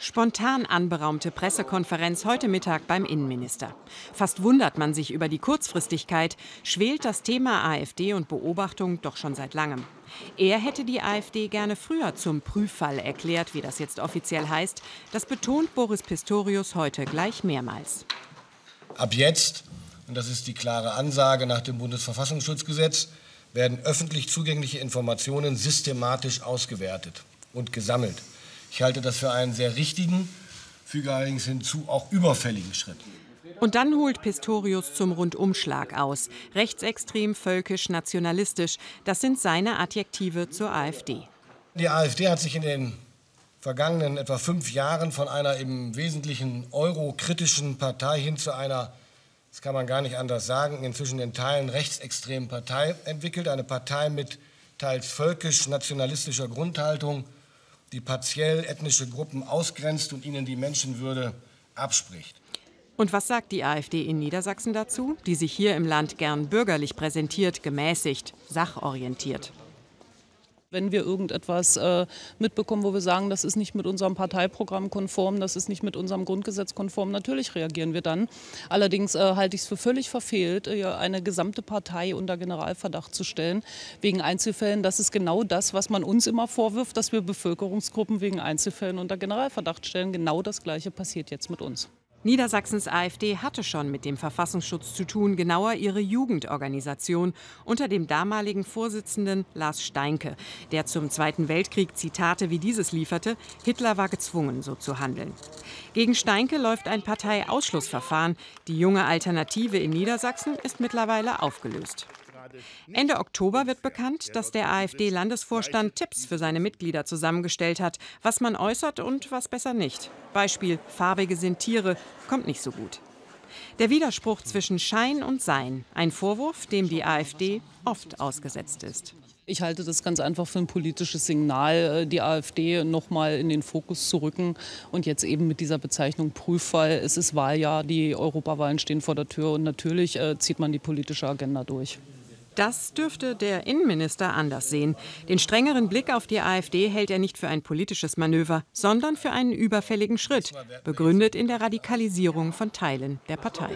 Spontan anberaumte Pressekonferenz heute Mittag beim Innenminister. Fast wundert man sich über die Kurzfristigkeit, schwelt das Thema AfD und Beobachtung doch schon seit langem. Er hätte die AfD gerne früher zum Prüffall erklärt, wie das jetzt offiziell heißt. Das betont Boris Pistorius heute gleich mehrmals. Ab jetzt, und das ist die klare Ansage nach dem Bundesverfassungsschutzgesetz, werden öffentlich zugängliche Informationen systematisch ausgewertet und gesammelt. Ich halte das für einen sehr richtigen, füge allerdings hinzu auch überfälligen Schritt. Und dann holt Pistorius zum Rundumschlag aus. Rechtsextrem, völkisch, nationalistisch. Das sind seine Adjektive zur AfD. Die AfD hat sich in den vergangenen etwa fünf Jahren von einer im Wesentlichen eurokritischen Partei hin zu einer, das kann man gar nicht anders sagen, inzwischen in Teilen rechtsextremen Partei entwickelt. Eine Partei mit teils völkisch-nationalistischer Grundhaltung die partiell ethnische Gruppen ausgrenzt und ihnen die Menschenwürde abspricht. Und was sagt die AfD in Niedersachsen dazu, die sich hier im Land gern bürgerlich präsentiert, gemäßigt, sachorientiert? Wenn wir irgendetwas äh, mitbekommen, wo wir sagen, das ist nicht mit unserem Parteiprogramm konform, das ist nicht mit unserem Grundgesetz konform, natürlich reagieren wir dann. Allerdings äh, halte ich es für völlig verfehlt, äh, eine gesamte Partei unter Generalverdacht zu stellen wegen Einzelfällen. Das ist genau das, was man uns immer vorwirft, dass wir Bevölkerungsgruppen wegen Einzelfällen unter Generalverdacht stellen. Genau das Gleiche passiert jetzt mit uns. Niedersachsens AfD hatte schon mit dem Verfassungsschutz zu tun, genauer ihre Jugendorganisation unter dem damaligen Vorsitzenden Lars Steinke, der zum Zweiten Weltkrieg Zitate wie dieses lieferte, Hitler war gezwungen, so zu handeln. Gegen Steinke läuft ein Parteiausschlussverfahren. Die junge Alternative in Niedersachsen ist mittlerweile aufgelöst. Ende Oktober wird bekannt, dass der AfD-Landesvorstand Tipps für seine Mitglieder zusammengestellt hat, was man äußert und was besser nicht. Beispiel: Farbige sind Tiere, kommt nicht so gut. Der Widerspruch zwischen Schein und Sein, ein Vorwurf, dem die AfD oft ausgesetzt ist. Ich halte das ganz einfach für ein politisches Signal, äh, die AfD noch mal in den Fokus zu rücken. Und jetzt eben mit dieser Bezeichnung Prüffall. Es ist Wahljahr, die Europawahlen stehen vor der Tür und natürlich äh, zieht man die politische Agenda durch. Das dürfte der Innenminister anders sehen. Den strengeren Blick auf die AfD hält er nicht für ein politisches Manöver, sondern für einen überfälligen Schritt, begründet in der Radikalisierung von Teilen der Partei.